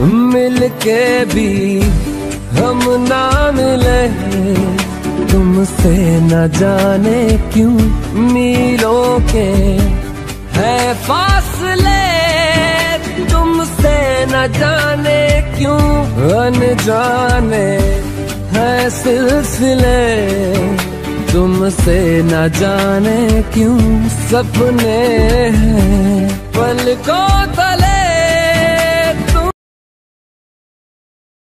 मिल के भी हम ना मिले तुमसे न जाने क्यों मीलों के है फासले। तुमसे न जाने क्यों अनजाने है सिलसिले। तुमसे न जाने क्यों सपने हैं। पल को तले